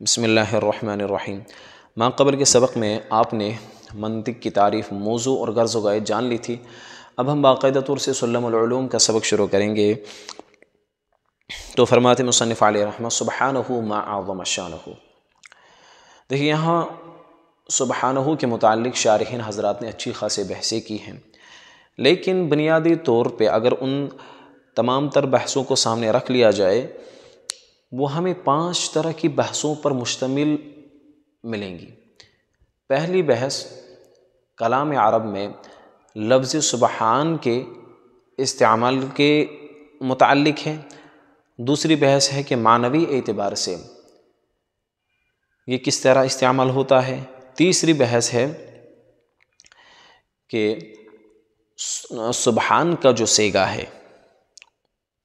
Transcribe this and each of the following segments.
बसमीम माँ कबल के सबक में आपने मंतिक की तारीफ़, मौजू और गर्ज़ गायद जान ली थी। अब हम बाकायदा तौर से सल्लम का सबक शुरू करेंगे। तो फरमाते मुसनफ़ रहम सुबहान मा आज़म शान देखिए, यहाँ सुबहान के मुतल शारहन हजरात ने अच्छी खासी बहसें की हैं। लेकिन बुनियादी तौर पर अगर उन तमाम तर बहसों को सामने रख लिया जाए वो हमें पाँच तरह की बहसों पर मुश्तमिल मिलेंगी। पहली बहस कलाम अरब में लफ्ज़ सुबहान के इस्तेमाल के मुतक़ है। दूसरी बहस है कि मानवी एतबार से ये किस तरह इस्तेमाल होता है। तीसरी बहस है कि सुबहान का जो सेगा है,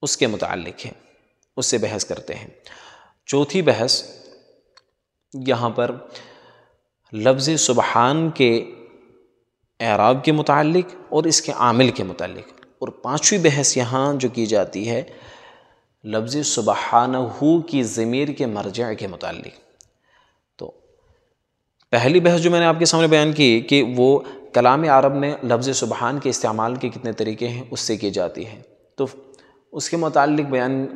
उसके मुतक़ है। उससे बहस करते हैं। चौथी बहस यहाँ पर लफ्ज़ सुबहान के एराब के मुतल और इसके आमिल के मुतल और पाँचवीं बहस यहाँ जो की जाती है, लफ्ज़ सुबहानहू की ज़मीर के मरजा के मुतल तो पहली बहस जो मैंने आपके सामने बयान की कि वो कलाम अरब में लफ्ज़ सुबहान के इस्तेमाल के कितने तरीके हैं, उससे की जाती है। तो उसके मुतल बयान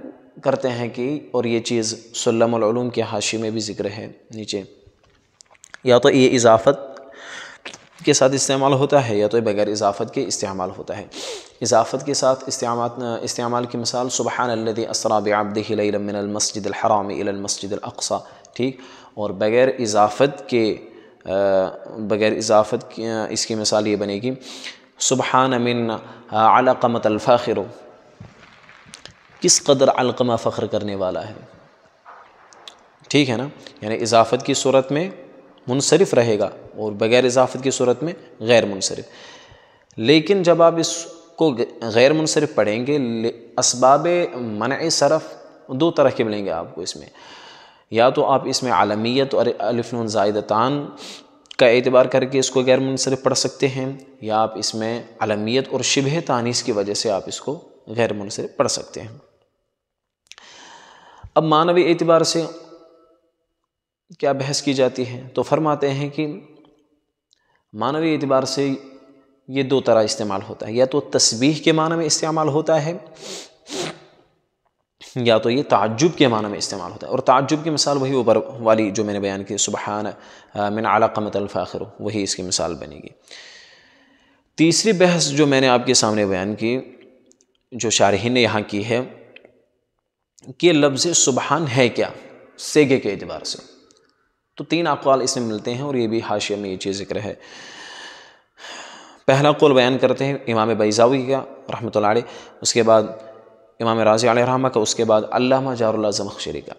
करते हैं कि, और ये चीज़ सल्लम के हाशी में भी ज़िक्र है नीचे। या तो ये इजाफ़त के साथ इस्तेमाल होता है, या तो बगैर इजाफ़त के इस्तेमाल होता है। इजाफ़त के साथ इस्तेमाल इस्तेमाल की मिसाल सुबहान मस्जिदसा ठीक? और बग़ैर इजाफ़त के बग़ैर इजाफ़त इसकी मिसाल ये बनेगी, सुबहान अमिन अलक़मत अलफ़ाखिर किस कदर अलकमा फ़ख्र करने वाला है? ठीक है ना? यानी इजाफ़त की सूरत में मुनसरफ रहेगा और बग़ैर इजाफ़त की सूरत में गैर मुनसरफ। लेकिन जब आप इसको गैर मुनसरफ पढ़ेंगे इसबाब मन सरफ़, दो तरह के मिलेंगे आपको इसमें। या तो आप इसमें आलमियत और अलिफ़ायदतान का एतबार करके इसको गैर मुनसरफ पढ़ सकते हैं, या आप इसमें अलमियत और शिबह तानीस की वजह से आप इसको गैर मुनसरफ पढ़ सकते हैं। अब मानवी एतबार से क्या बहस की जाती है? तो फरमाते हैं कि मानवी एतबार से ये दो तरह इस्तेमाल होता है। या तो तस्बीह के माना में इस्तेमाल होता है, या तो ये ताजुब के माना में इस्तेमाल होता है। और ताजुब की मिसाल वही ऊपर वाली जो मैंने बयान की, सुबहान मिन आलाकमत अलफ़ाखिर वही इसकी मिसाल बनेगी। तीसरी बहस जो मैंने आपके सामने बयान की जो शारही ने यहाँ की है, कि लफ्ज़ सुबहान है क्या? सेगे के अतबार से। तो तीन अकवाल इसमें मिलते हैं और ये भी हाशिया में ये चीज़ ज़िक्र है। पहला कौल बयान करते हैं इमाम बैज़ावी का रहमत उसके बाद इमाम राज़ी रहमा का, उसके बाद अल्लामा जारमखशरी का।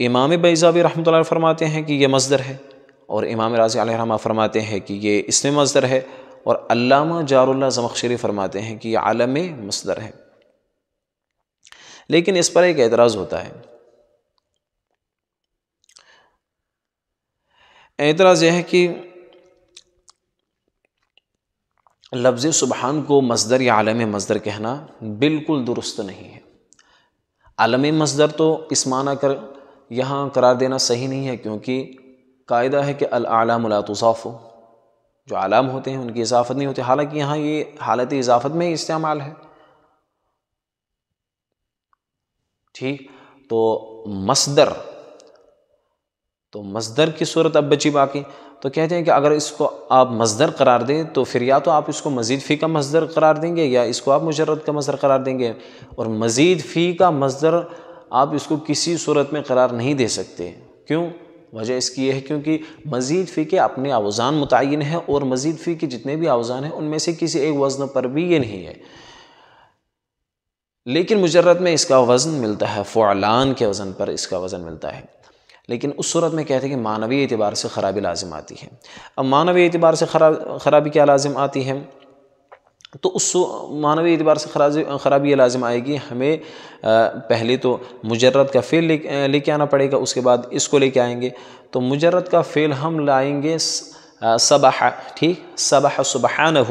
इमाम बैज़ावी रहमत फरमाते हैं कि ये मजदर है और इमाम राज़ी रहमा फरमाते हैं कि ये इसमें मजदर है और अल्लामा जारुल्ला जमखशरी फरमाते हैं कि आलम मसदर है। लेकिन इस पर एक एतराज़ होता है। एतराज़ यह है कि लफ्ज़ सुबहान को मजदर या आलम मजदर कहना बिल्कुल दुरुस्त नहीं है। आलम मजदर तो इस माना कर यहाँ करार देना सही नहीं है, क्योंकि कायदा है कि अलामलातुसाफ़ हो जो आलाम होते हैं, उनकी इजाफ़त नहीं होती। हालाँकि यहाँ ये हालत इजाफ़त में ही इस्तेमाल है। ठीक? तो मसदर तो मसदर की सूरत अब बची बाकी। तो कहते हैं कि अगर इसको आप मजदर करार दें तो फिर या तो आप इसको मज़ीद फ़ी का मजदर करार देंगे, या इसको आप मुजरद का मजदर करार देंगे। और मज़ीद फ़ी का मजदर आप इसको किसी सूरत में करार नहीं दे सकते। क्यों? वजह इसकी यह है क्योंकि मज़ीद फ़ी के अपने अवज़ान मुतन है और मज़ीद फ़ी के जितने भी अवज़ान हैं, उनमें से किसी एक वज़न पर भी ये नहीं है। लेकिन मुजरत में इसका वज़न मिलता है फ़लान के वज़न पर इसका वज़न मिलता है। लेकिन उस सूरत में कहते हैं कि मानवी एतबार से ख़राबी लाजिम आती है। अब मानवी एतबार से खराब ख़राबी क्या लाजिम आती है? तो उस मानवी एतबार से खराज, ख़राबी ये लाजिम आएगी, हमें पहले तो मुजरत का फ़ेल लेके आना पड़ेगा, उसके बाद इसको लेके आएँगे। तो मुजरत का फ़ेल हम लाएँगे सबह, ठीक? सबह सुबहान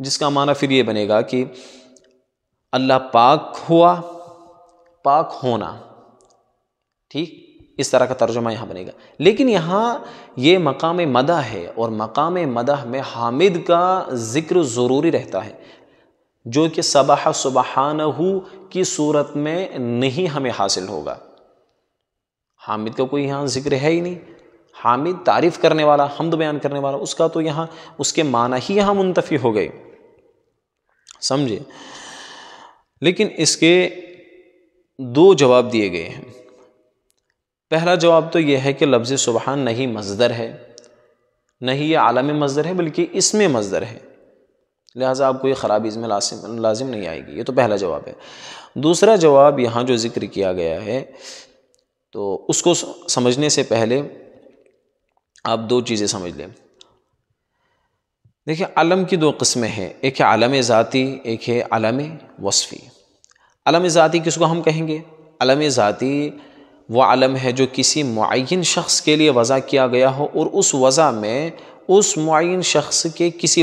जिसका माना फिर ये बनेगा कि अल्लाह पाक हुआ, पाक होना, ठीक? इस तरह का तर्जुमा यहाँ बनेगा। लेकिन यहाँ ये मकाम मदा है और मकाम मदह में हामिद का ज़िक्र ज़रूरी रहता है, जो कि सबह सुबहानहू की सूरत में नहीं हमें हासिल होगा। हामिद का कोई यहाँ ज़िक्र है ही नहीं। हामिद तारीफ़ करने वाला, हमद बयान करने वाला, उसका तो यहाँ, उसके माना ही यहाँ मुंतफ़ी हो गए समझे? लेकिन इसके दो जवाब दिए गए हैं। पहला जवाब तो यह है कि लफ्ज़ सुबहान नहीं मजदर है नहीं ये आलम मजदर है, बल्कि इसमें मजदर है। लिहाजा आपको ये ख़राबी इसमें लाजिम लाजिम नहीं आएगी। ये तो पहला जवाब है। दूसरा जवाब यहाँ जो ज़िक्र किया गया है तो उसको समझने से पहले आप दो चीज़ें समझ लें। देखिए, आलम की दो किस्में हैं। एक है आलम ज़ाती, एक है आलम वसफ़ी। आलम ज़ाती किसको हम कहेंगे? आलम ज़ाती वो आलम है जो किसी मुन शख्स के लिए वज़ा किया गया हो और उस वज़ा में उस मुन शख्स के किसी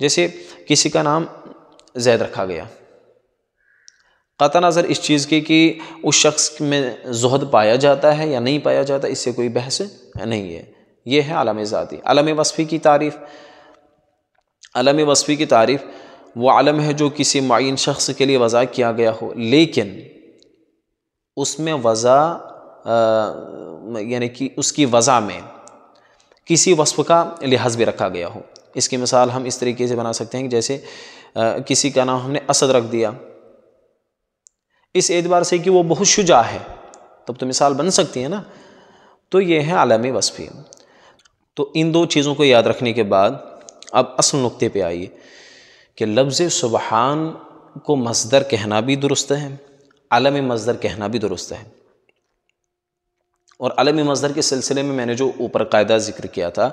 जैसे किसी का नाम जैद रखा गया। कत नज़र इस चीज़ की कि उस शख्स में जहद पाया जाता है या नहीं पाया जाता, इससे कोई बहस नहीं है। ये है आलम ज़ाती। आलम वसफ़ी की तारीफ़। आलम वसफ़ी की तारीफ़, वो आलम है जो किसी मुन शख्स के लिए वज़ा किया गया हो। लेकिन उसमें वज़ा यानी कि उसकी वज़ा में किसी वस्फ़ का लिहाज भी रखा गया हो। इसकी मिसाल हम इस तरीके से बना सकते हैं जैसे आ, किसी का नाम हमने असद रख दिया। इस एतबार से कि वो बहुत शुजा है। तब तो मिसाल बन सकती है ना? तो ये है आलमी वसफ़ी। तो इन दो चीज़ों को याद रखने के बाद अब असल नुक्ते पे आइए कि लफ्ज़ सुबहान को मसदर कहना भी दुरुस्त है। आलम मजदर कहना भी दुरुस्त है। और आलम मजदर के सिलसिले में मैंने जो ऊपर कायदा ज़िक्र किया था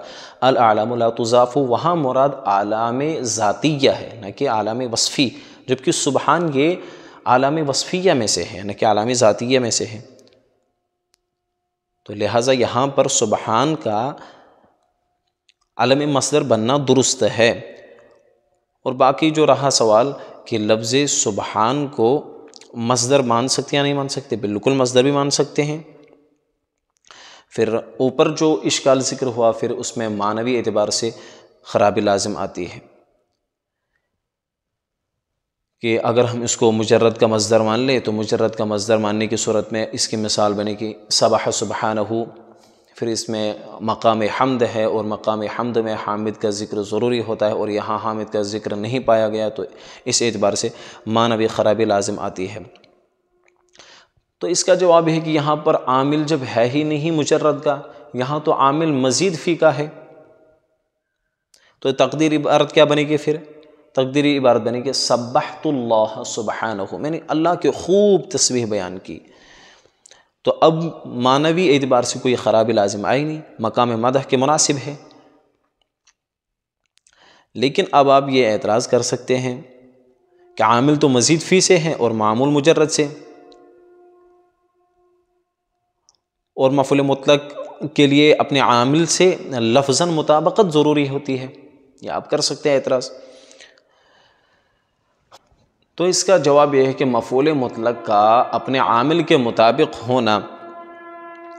अलमतुज़ाफ़ वहाँ मुराद आलाम ज़ातिया है, न कि आलाम वसफ़ी, जबकि सुबहान ये आलाम वसफ़िया में से है, न कि आलाम ज़ातिया में से है। तो लिहाजा यहाँ पर सुबहान का आलम मसदर बनना दुरुस्त है। और बाकी जो रहा सवाल कि लफ्ज़ सुबहान को मजदर मान सकते या नहीं मान सकते? बिल्कुल मजदर भी मान सकते हैं। फिर ऊपर जो इश्काल ज़िक्र हुआ, फिर उसमें मानवी एतबार से ख़राबी लाजम आती है कि अगर हम इसको मुजरद का मजदर मान लें तो मुजरद का मजदर मानने की सूरत में इसकी मिसाल बने कि सबह सुबहानहू। फिर इसमें मकाम हमद है और मकाम हमद में हामिद का ज़िक्र ज़रूरी होता है और यहाँ हामिद का ज़िक्र नहीं पाया गया तो इस एतबार से मानवी ख़राबी लाजिम आती है। तो इसका जवाब है कि यहाँ पर आमिल जब है ही नहीं मुजरद का, यहाँ तो आमिल मज़ीद फ़ी का है। तो तकदीर इबारत क्या बनेगी फिर? तकदीरी इबारत बनेगी सब्बातुल्लाह सुबहान मैंने अल्लाह की खूब तस्वीर बयान की। तो अब मानवी एतबार से कोई ख़राबी लाजिम आई नहीं, मकाम मदह के मुनासिब है। लेकिन अब आप ये एतराज़ कर सकते हैं कि आमिल तो मज़ीद फ़ी से हैं और मामूल मुजरद से। और मफुल मुतलक के लिए अपने आमिल से लफ्ज़न मुताबकत ज़रूरी होती है। या आप कर सकते हैं एतराज़। तो इसका जवाब यह है कि मफूल मतलब का अपने आमिल के मुताबिक होना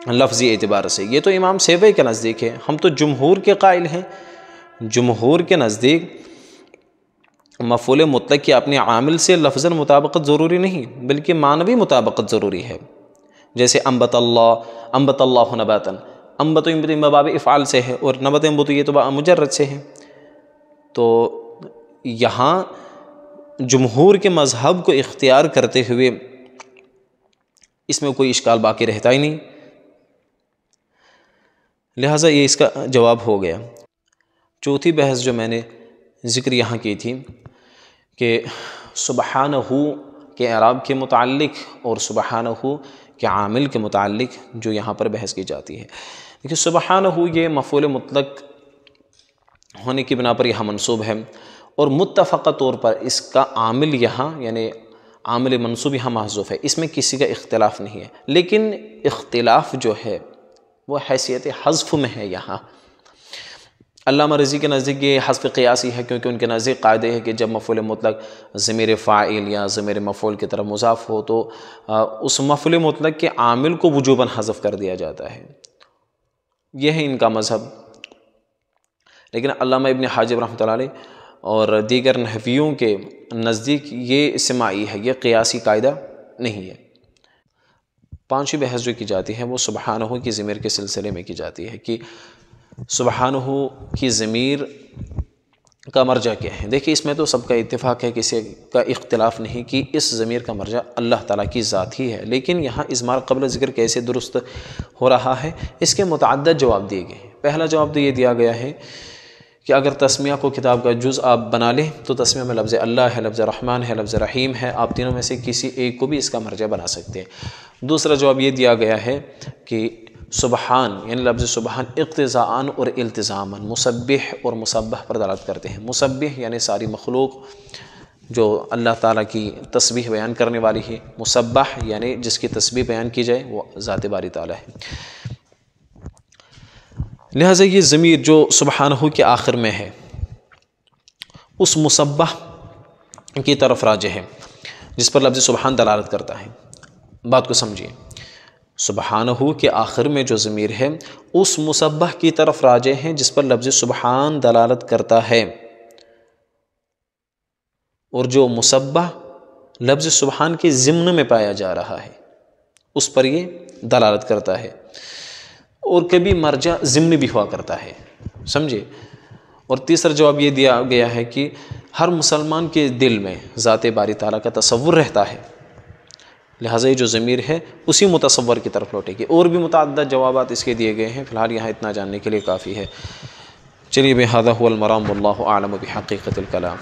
लफ्ज़ी एतबार से, ये तो इमाम सेवे के नज़दीक है। हम तो जमहूर के कायल हैं। जमहूर के नज़दीक मफूल मतलब की अपने आमिल से लफ्ज़ मुताबकत ज़रूरी नहीं, बल्कि मानवी मुताबकत ज़रूरी है। जैसे अम्बत अम्बत नबातन। अम्बत बाब इफ़ाल से है, और नबत अम्बत ये तो मुजरद से है। तो यहाँ जमहूर के मज़हब को इख्तियार करते हुए इसमें कोई इश्काल बाकी रहता ही नहीं। लिहाजा ये इसका जवाब हो गया। चौथी बहस जो मैंने ज़िक्र यहाँ की थी कि सुबहान हो के अरब के मुतक़ और सुबहान हु के आमिल के मुतक़ जो यहाँ पर बहस की जाती है। देखिए सुबहान हु ये मफूल मुतलक होने की बिना पर यह मनसूब है। और मुतफ़ा तौर पर इसका आमिल यहाँ, यानी आमिल मनसूब यहाँ महजूफ़ है। इसमें किसी का इख्तलाफ नहीं है। लेकिन इख्तलाफ जो है, वो हैसियत हज़फ में है यहाँ। अल्लाह रज़ी के नज़दीक ये हसफ़ क़ियासी है, क्योंकि उनके नज़दीक कायदे है कि जब मफूल मतलब ज़मीर फ़ाइल या ज़मीर मफूल की तरफ़ मुजाफ हो तो उस मफूल मतलब के आमिल को वजूबन हज़फ कर दिया जाता है। यह है इनका मज़हब। लेकिन अल्लामा इबन हाजिब रहमत और दीगर नहवियों के नज़दीक ये इसमाई है, ये क़ियासी कायदा नहीं है। पाँचवीं बहस जो की जाती है वो सुबहान की ज़मीर के सिलसिले में की जाती है कि सुबहान की ज़मीर का मर्जा क्या है? देखिए, इसमें तो सबका इत्तेफाक है, किसी का इख्तलाफ नहीं कि इस ज़मीर का मर्जा अल्लाह ताला की ज़ात ही है। लेकिन यहाँ इजमार कबल ज़िक्र कैसे दुरुस्त हो रहा है, इसके मुतद जवाब दिए गए हैं। पहला जवाब तो ये दिया गया है कि अगर तस्मिया को किताब का जुज़ आप बना लें तो तस्मिया में लफ्ज़ अल्लाह है, लफ्ज़ रहमान है, लफ्ज़ रहीम है। आप तीनों में से किसी एक को भी इसका मर्जा बना सकते हैं। दूसरा जवाब ये दिया गया है कि सुबहान, यानी लफ्ज़ सुबहान इक़्तज़ान और इल्तज़ामन मुसब्ह और मुसबह पर दलात करते हैं। मुसब्ह यानी सारी मखलूक, जो अल्लाह ताला की तस्बीह बयान करने वाली है। मुसबह यानी जिसकी तस्बीह बयान की जाए, वो ज़ात बारी ताला है। लिहाजा ये ज़मीर जो सुबहान के आखिर में है, उस मुसबह की तरफ़ राज है, जिस पर लफ्ज़ सुबहान दलालत करता है। बात को समझिए। सुबहानहू के आखिर में जो ज़मीर है, उस मुसबह की तरफ़ राजे हैं, जिस पर लफ्ज़ सुबहान दलालत करता है। और जो मुसबह लफ्ज़ सुबहान के ज़िम्न में पाया जा रहा है, उस पर ये दलालत करता है। और कभी मर्जा ज़िम्न भी हुआ करता है। समझे? और तीसरा जवाब ये दिया गया है कि हर मुसलमान के दिल में ज़ात बारी ताला का तस्वुर रहता है। लिहाजा ये जो ज़मीर है, उसी मुतसवर की तरफ़ लौटेगी। और भी मुतद जवाब इसके दिए गए हैं, फ़िलहाल यहाँ इतना जानने के लिए काफ़ी है। चलिए, बेहदा मराम आलम बहक़ीक़त कलाम।